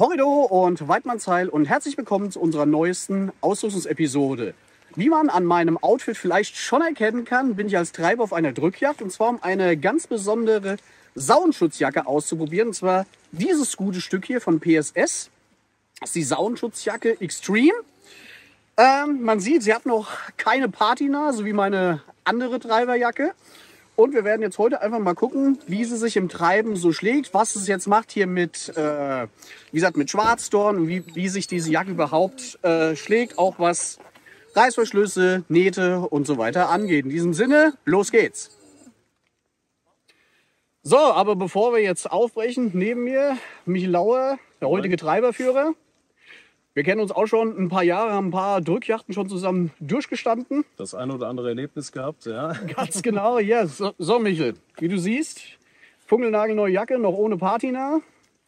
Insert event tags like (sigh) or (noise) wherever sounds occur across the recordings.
Horrido und Weidmannsheil und herzlich willkommen zu unserer neuesten Ausrüstungsepisode. Wie man an meinem Outfit vielleicht schon erkennen kann, bin ich als Treiber auf einer Drückjagd und zwar um eine ganz besondere Saunenschutzjacke auszuprobieren. Und zwar dieses gute Stück hier von PSS. Das ist die Saunenschutzjacke Extreme. Ähm, man sieht, sie hat noch keine Patina, so wie meine andere Treiberjacke. Und wir werden jetzt heute einfach mal gucken, wie sie sich im Treiben so schlägt, was es jetzt macht hier mit, äh, wie gesagt, mit Schwarzdorn und wie, wie sich diese Jacke überhaupt äh, schlägt, auch was Reißverschlüsse, Nähte und so weiter angeht. In diesem Sinne, los geht's. So, aber bevor wir jetzt aufbrechen, neben mir Michel Lauer, der heutige Treiberführer. Wir kennen uns auch schon ein paar Jahre, haben ein paar Drückjachten schon zusammen durchgestanden. Das eine oder andere Erlebnis gehabt, ja. (laughs) Ganz genau, ja. So, so Michel, wie du siehst, funkelnagelneue Jacke, noch ohne Patina.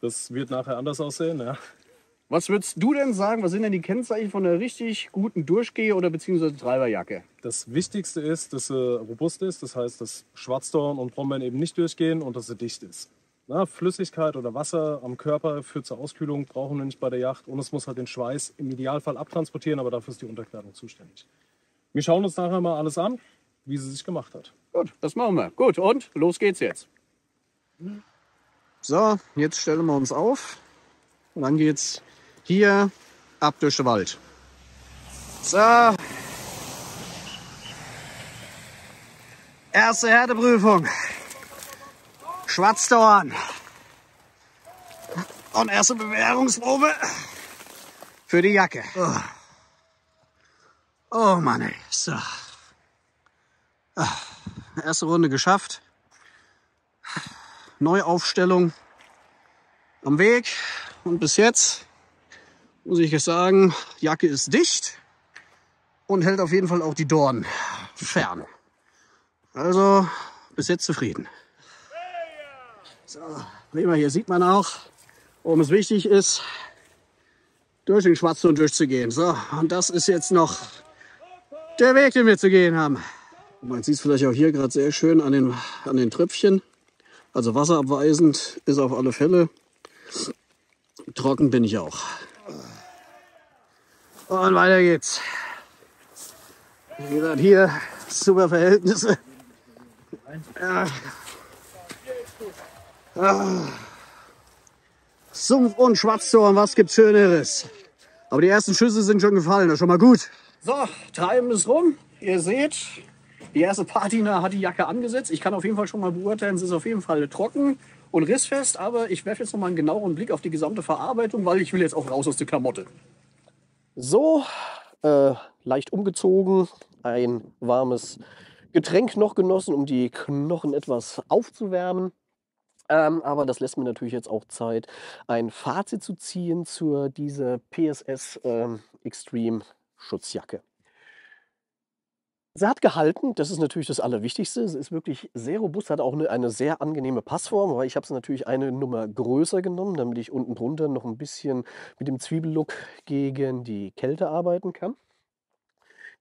Das wird nachher anders aussehen, ja. Was würdest du denn sagen, was sind denn die Kennzeichen von einer richtig guten Durchgeh- oder beziehungsweise Treiberjacke? Das Wichtigste ist, dass sie robust ist, das heißt, dass Schwarzdorn und Brombeeren eben nicht durchgehen und dass sie dicht ist. Na, Flüssigkeit oder Wasser am Körper führt zur Auskühlung, brauchen wir nicht bei der Yacht. Und es muss halt den Schweiß im Idealfall abtransportieren, aber dafür ist die Unterkleidung zuständig. Wir schauen uns nachher mal alles an, wie sie sich gemacht hat. Gut, das machen wir. Gut, und los geht's jetzt. So, jetzt stellen wir uns auf. Und dann geht's hier ab durch den Wald. So. Erste Härteprüfung. Schwarzdorn. Und erste Bewährungsprobe für die Jacke. Oh, oh Mann, ey. So. Ah, Erste Runde geschafft. Neuaufstellung am Weg. Und bis jetzt muss ich sagen, Jacke ist dicht und hält auf jeden Fall auch die Dornen fern. Also bis jetzt zufrieden. So, prima, hier sieht man auch, warum es wichtig ist, durch den Schwarzton durchzugehen. So, und das ist jetzt noch der Weg, den wir zu gehen haben. Man sieht es vielleicht auch hier gerade sehr schön an den, an den Tröpfchen. Also wasserabweisend ist auf alle Fälle. Trocken bin ich auch. Und weiter geht's. Wie gesagt, hier super Verhältnisse. Ja. Ah. Sumpf und Schwarzdorn, was gibt's Schöneres? Aber die ersten Schüsse sind schon gefallen, das ist schon mal gut. So, Treiben ist rum. Ihr seht, die erste Patina hat die Jacke angesetzt. Ich kann auf jeden Fall schon mal beurteilen, sie ist auf jeden Fall trocken und rissfest. Aber ich werfe jetzt noch mal einen genaueren Blick auf die gesamte Verarbeitung, weil ich will jetzt auch raus aus der Klamotte. So, äh, leicht umgezogen, ein warmes Getränk noch genossen, um die Knochen etwas aufzuwärmen. Ähm, aber das lässt mir natürlich jetzt auch Zeit, ein Fazit zu ziehen zu dieser PSS ähm, Extreme Schutzjacke. Sie hat gehalten, das ist natürlich das Allerwichtigste. Sie ist wirklich sehr robust, hat auch eine, eine sehr angenehme Passform, weil ich habe sie natürlich eine Nummer größer genommen, damit ich unten drunter noch ein bisschen mit dem Zwiebellook gegen die Kälte arbeiten kann.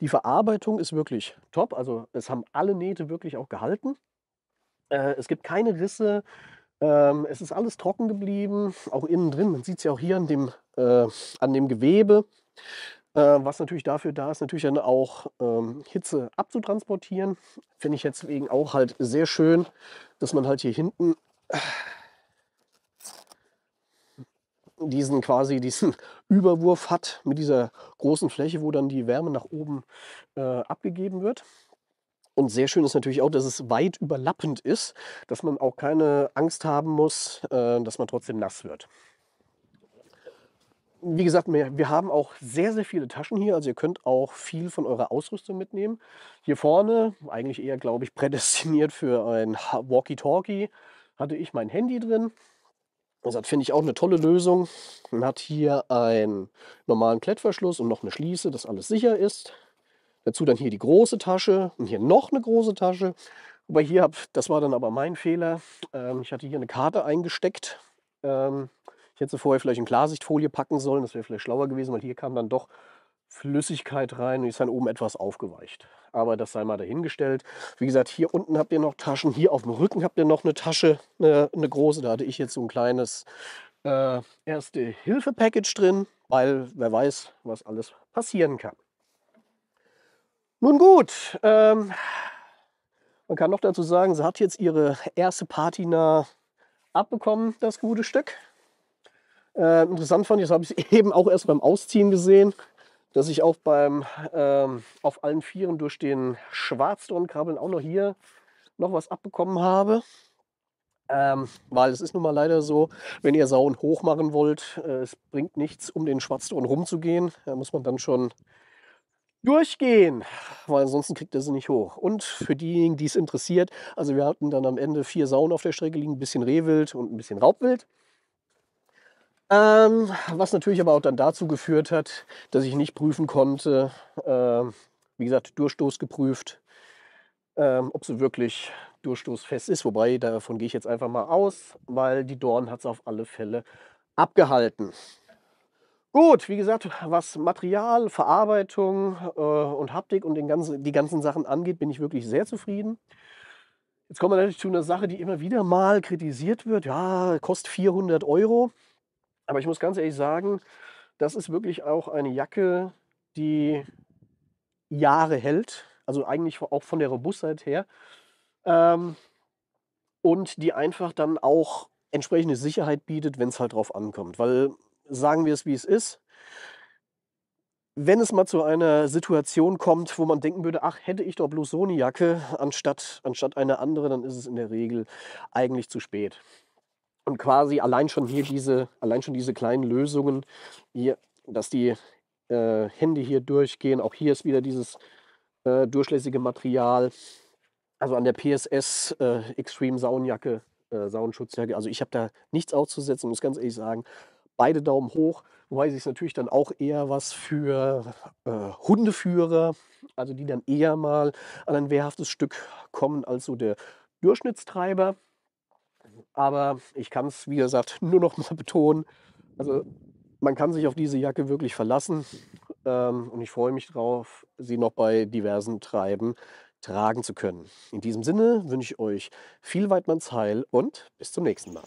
Die Verarbeitung ist wirklich top, also es haben alle Nähte wirklich auch gehalten. Äh, es gibt keine Risse, ähm, es ist alles trocken geblieben, auch innen drin. Man sieht es ja auch hier an dem, äh, an dem Gewebe. Äh, was natürlich dafür da ist, natürlich dann auch ähm, Hitze abzutransportieren. Finde ich jetzt wegen auch halt sehr schön, dass man halt hier hinten diesen quasi diesen (laughs) Überwurf hat mit dieser großen Fläche, wo dann die Wärme nach oben äh, abgegeben wird. Und sehr schön ist natürlich auch, dass es weit überlappend ist, dass man auch keine Angst haben muss, äh, dass man trotzdem nass wird wie gesagt, wir, wir haben auch sehr, sehr viele Taschen hier. Also ihr könnt auch viel von eurer Ausrüstung mitnehmen. Hier vorne, eigentlich eher, glaube ich, (laughs) prädestiniert für ein Walkie-Talkie, hatte ich mein Handy drin. Das finde ich auch eine tolle Lösung. Man hat hier einen normalen Klettverschluss und noch eine Schließe, dass alles sicher ist. Dazu dann hier die große Tasche und hier noch eine große Tasche. Wobei hier, hab, das war dann aber mein Fehler, ähm, ich hatte hier eine Karte eingesteckt. Ähm, ich hätte vorher vielleicht in Klarsichtfolie packen sollen, das wäre vielleicht schlauer gewesen, weil hier kam dann doch Flüssigkeit rein und ist dann oben etwas aufgeweicht. Aber das sei mal dahingestellt. Wie gesagt, hier unten habt ihr noch Taschen, hier auf dem Rücken habt ihr noch eine Tasche, eine, eine große. Da hatte ich jetzt so ein kleines äh, äh, erste Hilfe-Package drin, weil wer weiß, was alles passieren kann. Nun gut, ähm, man kann noch dazu sagen, sie hat jetzt ihre erste Patina abbekommen, das gute Stück. Äh, interessant fand ich, das habe ich (laughs) eben auch erst beim Ausziehen gesehen, dass ich auch beim ähm, auf allen Vieren durch den Schwarzdornkrabbeln auch noch hier noch was abbekommen habe. Ähm, weil es ist nun mal leider so, wenn ihr Sauen hoch machen wollt, äh, es bringt nichts, um den Schwarzdorn rumzugehen. Da muss man dann schon durchgehen, weil ansonsten kriegt er sie nicht hoch. Und für diejenigen, die es interessiert, also wir hatten dann am Ende vier Sauen auf der Strecke liegen, ein bisschen Rehwild und ein bisschen Raubwild. Ähm, was natürlich aber auch dann dazu geführt hat, dass ich nicht prüfen konnte, äh, wie gesagt, Durchstoß geprüft, ähm, ob sie wirklich durchstoßfest ist. Wobei, davon gehe ich jetzt einfach mal aus, weil die Dorn hat es auf alle Fälle abgehalten. Gut, wie gesagt, was Material, Verarbeitung äh, und Haptik und den ganzen, die ganzen Sachen angeht, bin ich wirklich sehr zufrieden. Jetzt kommen wir natürlich zu einer Sache, die immer wieder mal kritisiert wird. Ja, kostet 400 Euro. Aber ich muss ganz ehrlich sagen, das ist wirklich auch eine Jacke, die Jahre hält. Also eigentlich auch von der Robustheit her. Ähm, und die einfach dann auch entsprechende Sicherheit bietet, wenn es halt drauf ankommt. Weil sagen wir es, wie es ist. Wenn es mal zu einer Situation kommt, wo man denken würde, ach, hätte ich doch bloß so eine Jacke anstatt, anstatt eine andere, dann ist es in der Regel eigentlich zu spät. Und quasi allein schon hier diese, allein schon diese kleinen Lösungen, hier, dass die äh, Hände hier durchgehen. Auch hier ist wieder dieses äh, durchlässige Material. Also an der PSS äh, Extreme Saunjacke, äh, Saunenschutzjacke. Also ich habe da nichts auszusetzen, muss ganz ehrlich sagen beide Daumen hoch, wobei sich natürlich dann auch eher was für äh, Hundeführer, also die dann eher mal an ein wehrhaftes Stück kommen als so der Durchschnittstreiber. Aber ich kann es, wie gesagt, (laughs) nur noch mal betonen. Also man kann sich auf diese Jacke wirklich verlassen. Ähm, und ich freue mich darauf, sie noch bei diversen Treiben tragen zu können. In diesem Sinne wünsche ich euch viel Weidmanns Heil und bis zum nächsten Mal.